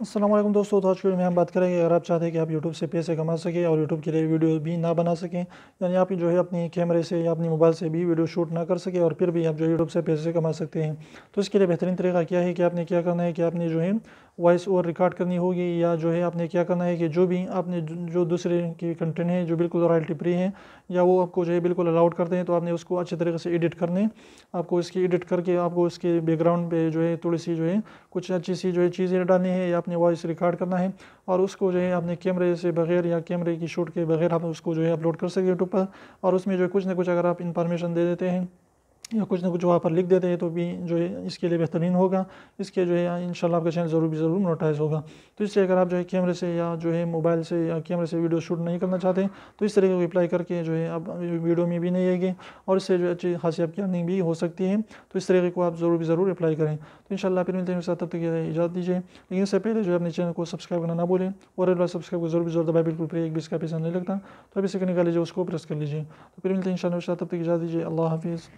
असलम दोस्तों तो आज वीडियो में हम बात करेंगे, अगर आप चाहते हैं कि आप यूट्यूब से पैसे कमा सकें और यूट्यूब के लिए वीडियो भी ना बना सकें, यानी आप जो है अपने कैमरे से या अपने मोबाइल से भी वीडियो शूट ना कर सकें और फिर भी आप जो यूट्यूब से पैसे कमा सकते हैं। तो इसके लिए बेहतरीन तरीका क्या है, कि आपने क्या करना है कि आपने जो है वॉइस ओवर रिकॉर्ड करनी होगी या जो है आपने क्या करना है कि जो भी आपने जो दूसरे की कंटेंट है, जो बिल्कुल रॉयल्टी फ्री है, या वो आपको जो है बिल्कुल अलाउड करते हैं तो आपने उसको अच्छे तरीके से एडिट करने, आपको इसकी एडिट करके आपको इसके बैकग्राउंड पे जो है थोड़ी सी जो है कुछ अच्छी सी जो है चीज़ें डालनी है, या अपने वॉइस रिकॉर्ड करना है, और उसको जो है अपने कैमरे से बगैर या कैमरे की शूट के बगैर आप उसको जो है अपलोड कर सकते यूट्यूब पर, और उसमें जो है कुछ ना कुछ अगर आप इन्फॉर्मेशन दे देते हैं या कुछ ना कुछ वहाँ पर लिख देते हैं तो भी जो है इसके लिए बेहतरीन होगा। इसके जो है इन आपका चैनल ज़रूर भी ज़रूर मोटाइज होगा। तो इससे अगर आप जो है कैमरे से या जो है मोबाइल से या कैमरे से वीडियो शूट नहीं करना चाहते तो इस तरीके को अप्लाई करके जो है आप वीडियो में भी नहीं आएगी और इससे जो अच्छी खासी आपकी अर्निंग भी हो सकती है। तो इस तरीके को आप ज़रूर भी ज़रूर अप्लाई करें। तो इन फिर मिलते हैं साथ, तब तक इजाज़त दीजिए। लेकिन इससे पहले जो है अपने चैनल को सब्सक्राइब करना ना बोलें और सब्सक्राइब को ज़रूर भी ज़रूर दबाए। बिल्कुल फ्री, एक बीस का पैसा नहीं लगता। तो अभी से निकाल लीजिए, उसको प्रेस कर लीजिए। तो फिर मिलते हैं इन तब तक इजाज़त दीजिए। अल्लाह हाफिज़।